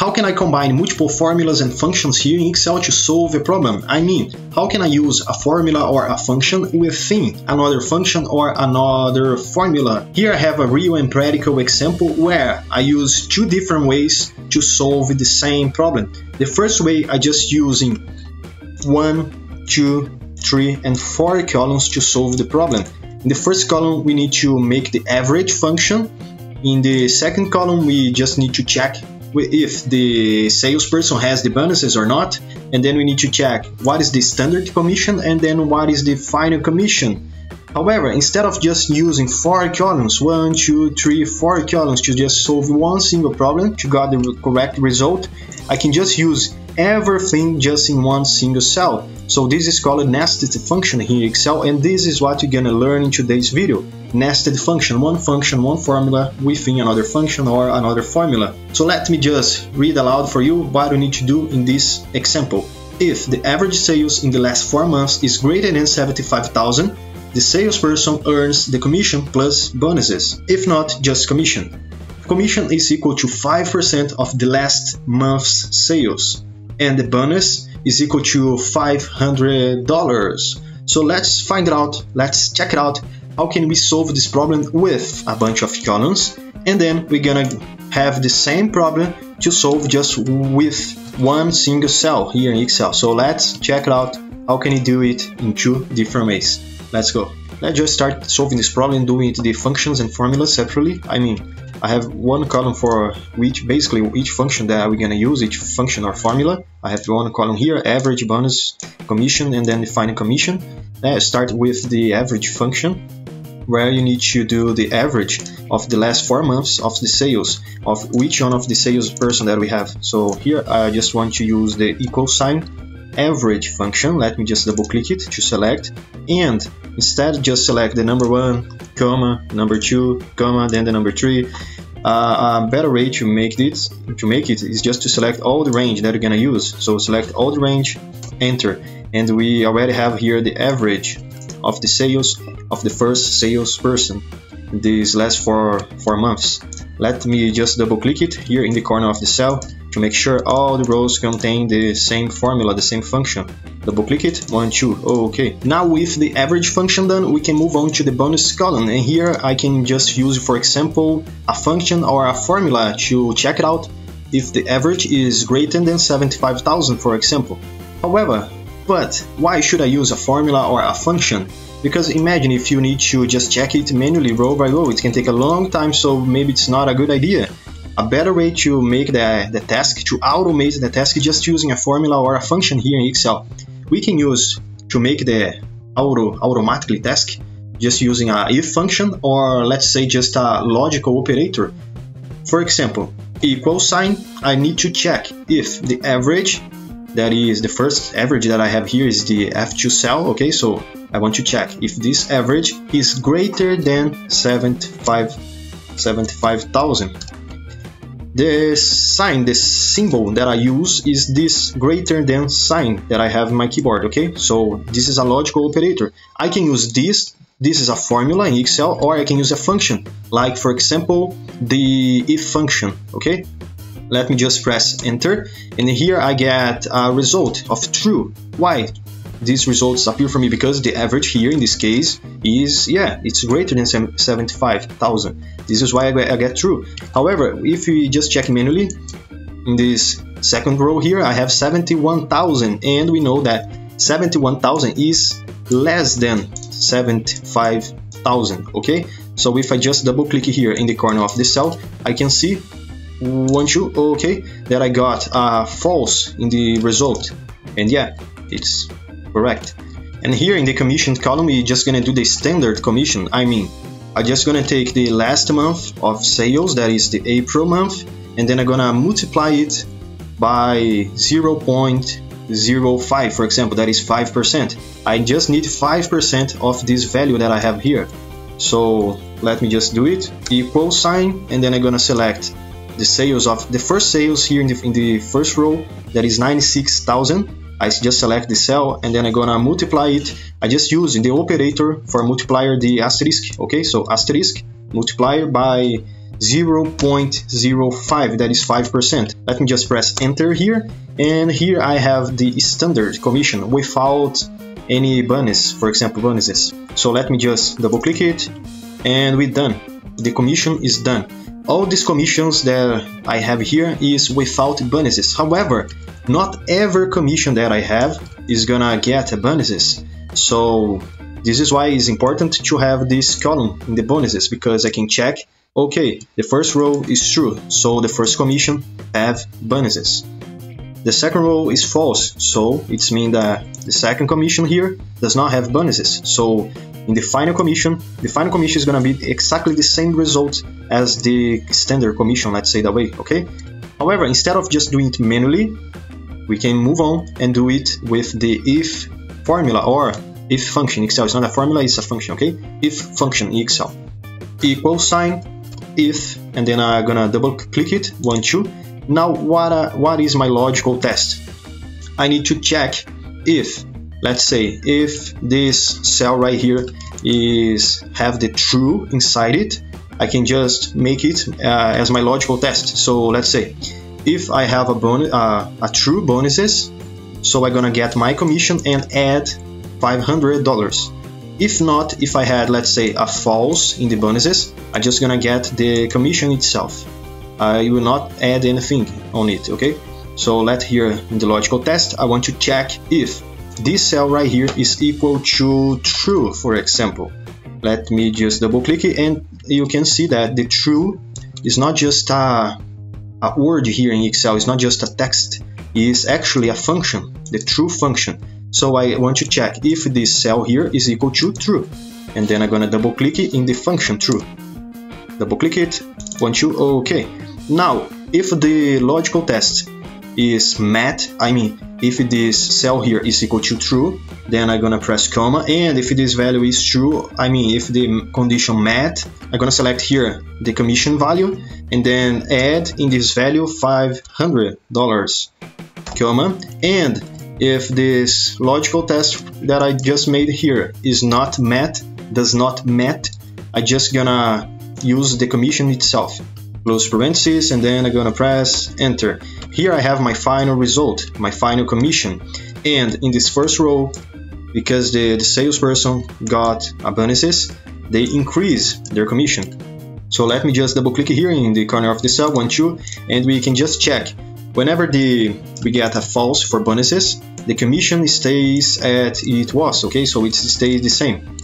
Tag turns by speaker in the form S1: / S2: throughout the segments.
S1: How can I combine multiple formulas and functions here in Excel to solve a problem? I mean, how can I use a formula or a function within another function or another formula? Here I have a real and practical example where I use two different ways to solve the same problem. The first way I just using one, two, three, and four columns to solve the problem. In the first column, we need to make the average function. In the second column, we just need to check if the salesperson has the bonuses or not. And then we need to check what is the standard commission and then what is the final commission. However, instead of just using four columns, one, two, three, four columns to just solve one single problem to get the correct result, I can just use everything just in one single cell. So this is called nested function here in Excel and this is what you're gonna learn in today's video. Nested function, one function, one formula within another function or another formula. So let me just read aloud for you what we need to do in this example. If the average sales in the last 4 months is greater than 75,000, the salesperson earns the commission plus bonuses, if not just commission. Commission is equal to 5% of the last month's sales, and the bonus is equal to $500. So let's find it out, let's check it out. How can we solve this problem with a bunch of columns? And then we're gonna have the same problem to solve just with one single cell here in Excel. So let's check it out. How can you do it in two different ways? Let's go. Let's just start solving this problem doing the functions and formulas separately. I mean, I have one column for each, basically each function that we're gonna use, each function or formula. I have one column here, average, bonus, commission, and then the final commission. Let's start with the average function, where you need to do the average of the last four months of the sales of which one of the salesperson that we have. So here I just want to use the equal sign average function. Let me just double click it to select and instead just select the number one, comma, number two, comma, then the number three. Uh, a better way to make this to make it is just to select all the range that you're gonna use. So select all the range, enter, and we already have here the average of the sales of the first salesperson these last four four months. Let me just double click it here in the corner of the cell to make sure all the rows contain the same formula, the same function. Double click it, one one, two, oh, okay. Now with the average function done, we can move on to the bonus column. And here I can just use, for example, a function or a formula to check it out if the average is greater than 75,000, for example. However, but why should I use a formula or a function? Because imagine if you need to just check it manually row by row, it can take a long time, so maybe it's not a good idea. A better way to make the, the task, to automate the task, just using a formula or a function here in Excel. We can use to make the auto automatically task just using a if function or let's say just a logical operator. For example, equal sign, I need to check if the average, that is the first average that I have here is the F2 cell, okay, so I want to check if this average is greater than 75 75,000. The sign, the symbol that I use is this greater than sign that I have in my keyboard, okay? So this is a logical operator. I can use this, this is a formula in Excel, or I can use a function, like for example, the if function, okay? Let me just press enter, and here I get a result of true. Why? these results appear for me because the average here in this case is, yeah, it's greater than 75,000. This is why I get, true. However, if we just check manually, in this second row here, I have 71,000 and we know that 71,000 is less than 75,000, okay? So if I just double click here in the corner of the cell, I can see one, two, okay, that I got uh, false in the result. And yeah, it's correct. And here in the commission column, we're just gonna do the standard commission. I mean, I'm just gonna take the last month of sales, that is the April month, and then I'm gonna multiply it by 0.05, for example, that is 5%. I just need 5% of this value that I have here. So let me just do it, equal sign, and then I'm gonna select the sales of the first sales here in the, in the first row, that is 96,000 I just select the cell and then I'm gonna multiply it. I just use the operator for multiplier the asterisk, okay? So asterisk multiplier by 0.05 that is 5% let me just press enter here and here I have the standard commission without any bonus for example bonuses. So let me just double click it and we're done. The commission is done all these commissions that I have here is without bonuses. However not every commission that I have is gonna get a bonuses. So this is why it's important to have this column in the bonuses because I can check okay the first row is true. So the first commission have bonuses the second row is false so it's mean that the second commission here does not have bonuses so in the final commission the final commission is going to be exactly the same result as the standard commission let's say that way okay however instead of just doing it manually we can move on and do it with the if formula or if function Excel. It's not a formula, it's a function, okay? If function Excel. Equal sign, if, and then I'm gonna double click it, one, two. Now, what, uh, what is my logical test? I need to check if, let's say, if this cell right here is have the true inside it, I can just make it uh, as my logical test. So let's say, if I have a, uh, a true bonuses, so I'm gonna get my commission and add $500. If not, if I had, let's say, a false in the bonuses, I'm just gonna get the commission itself. I will not add anything on it, okay? So let here in the logical test, I want to check if this cell right here is equal to true, for example. Let me just double click it and you can see that the true is not just a, a word here in Excel, it's not just a text, it's actually a function, the true function. So I want to check if this cell here is equal to true. And then I'm gonna double click it in the function true. Double click it, one, two, okay. Now, if the logical test is met, I mean, if this cell here is equal to true, then I'm gonna press comma, and if this value is true, I mean, if the condition met, I'm gonna select here the commission value, and then add in this value $500, comma, and if this logical test that I just made here is not met, does not met, I just gonna use the commission itself. Close parentheses and then I'm gonna press enter. Here I have my final result, my final commission. And in this first row, because the, the salesperson got a bonuses, they increase their commission. So let me just double click here in the corner of the cell, one, two, and we can just check. Whenever the we get a false for bonuses, the commission stays at it was, okay? So it stays the same.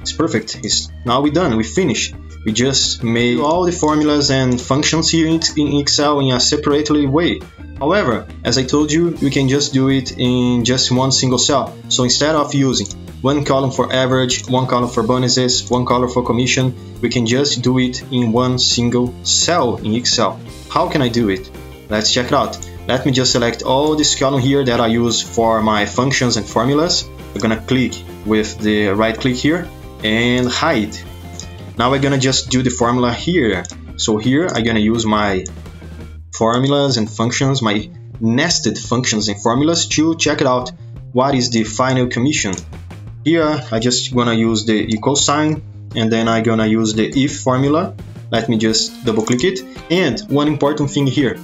S1: It's perfect. It's now we're done. We finished. We just made all the formulas and functions here in Excel in a separately way. However, as I told you, we can just do it in just one single cell. So instead of using one column for average, one column for bonuses, one column for commission, we can just do it in one single cell in Excel. How can I do it? Let's check it out. Let me just select all this column here that I use for my functions and formulas. I'm gonna click with the right click here and hide. Now we're gonna just do the formula here. So here I'm gonna use my formulas and functions, my nested functions and formulas to check it out what is the final commission. Here I just gonna use the equal sign and then I'm gonna use the if formula. Let me just double click it. And one important thing here,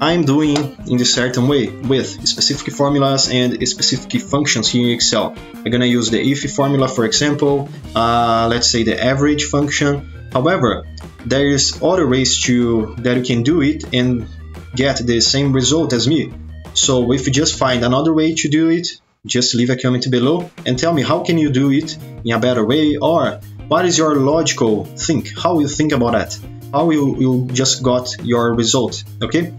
S1: I'm doing in a certain way with specific formulas and specific functions here in Excel. I'm gonna use the if formula, for example, uh, let's say the average function. However, there is other ways to that you can do it and get the same result as me. So if you just find another way to do it, just leave a comment below and tell me how can you do it in a better way or what is your logical think, how you think about that, how you, you just got your result, okay?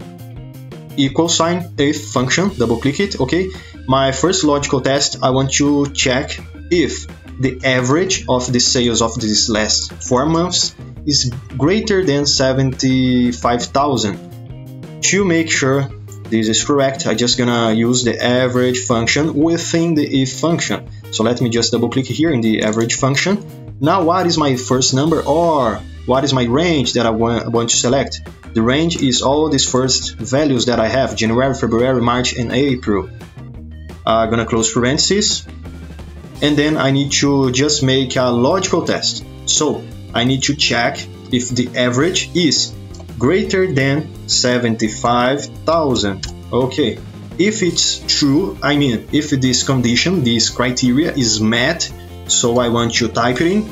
S1: Equal sign if function, double click it, okay? My first logical test, I want to check if the average of the sales of these last four months is greater than 75,000. To make sure this is correct, I'm just gonna use the average function within the if function. So let me just double click here in the average function. Now what is my first number or what is my range that I want to select? The range is all these first values that I have, January, February, March, and April. I'm gonna close parentheses. And then I need to just make a logical test. So I need to check if the average is greater than 75,000. Okay, if it's true, I mean, if this condition, this criteria is met, so I want to type it in.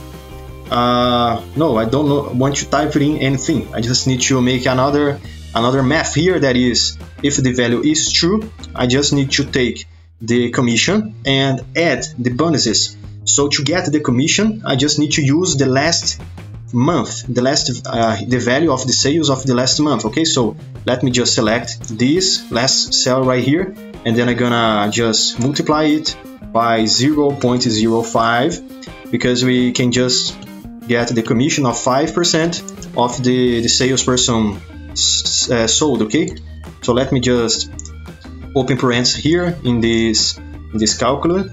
S1: Uh, no, I don't know, want to type in anything. I just need to make another another math here that is, if the value is true, I just need to take the commission and add the bonuses. So to get the commission, I just need to use the last month, the last uh, the value of the sales of the last month. Okay, so let me just select this last cell right here, and then I'm gonna just multiply it by 0.05 because we can just get the commission of 5% of the, the salesperson uh, sold. Okay, so let me just open parentheses here in this in this calculator,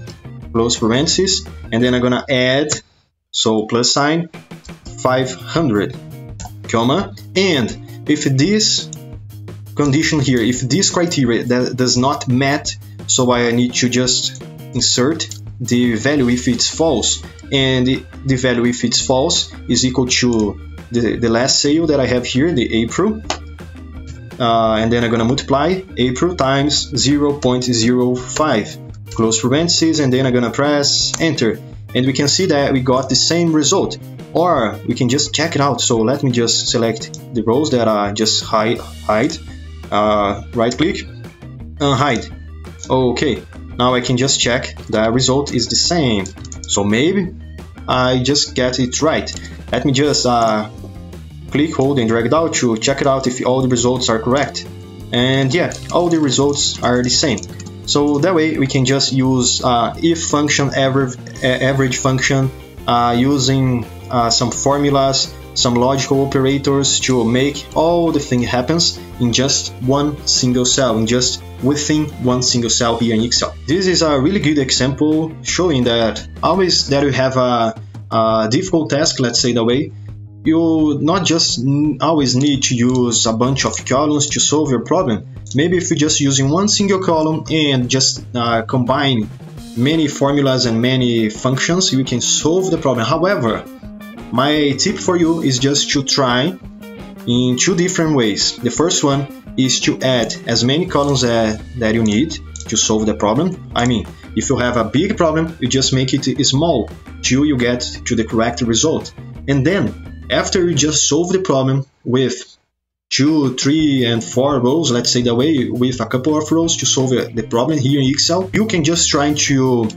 S1: close parentheses, and then I'm gonna add so plus sign 500 comma and if this condition here if this criteria that does not met so I need to just insert the value if it's false. And the, value if it's false is equal to the, the last sale that I have here the April. Uh, and then I'm gonna multiply April times 0.05 close parentheses and then I'm gonna press enter. And we can see that we got the same result. Or we can just check it out. So let me just select the rows that are just hide hide. Uh, right click unhide okay now I can just check the result is the same. So maybe I just get it right. Let me just uh, click hold and drag it out to check it out if all the results are correct. And yeah all the results are the same. So that way we can just use uh, if function average, average function uh, using uh, some formulas, some logical operators to make all the thing happens in just one single cell, in just within one single cell here in Excel. This is a really good example showing that always that you have a, a difficult task, let's say that way, you not just always need to use a bunch of columns to solve your problem. Maybe if you're just using one single column and just uh, combine many formulas and many functions, you can solve the problem. However, my tip for you is just to try in two different ways. The first one is to add as many columns uh, that you need to solve the problem. I mean, if you have a big problem, you just make it small till you get to the correct result. And then, after you just solve the problem with two, three, and four rows, let's say that way, with a couple of rows to solve the problem here in Excel, you can just try to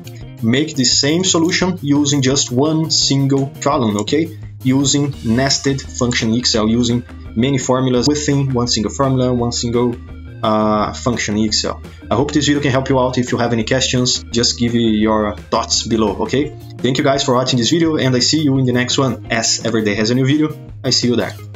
S1: make the same solution using just one single column, okay? Using nested function Excel, using many formulas within one single formula, one single uh, function in Excel. I hope this video can help you out. If you have any questions, just give your thoughts below, okay? Thank you guys for watching this video and I see you in the next one. As every day has a new video, I see you there.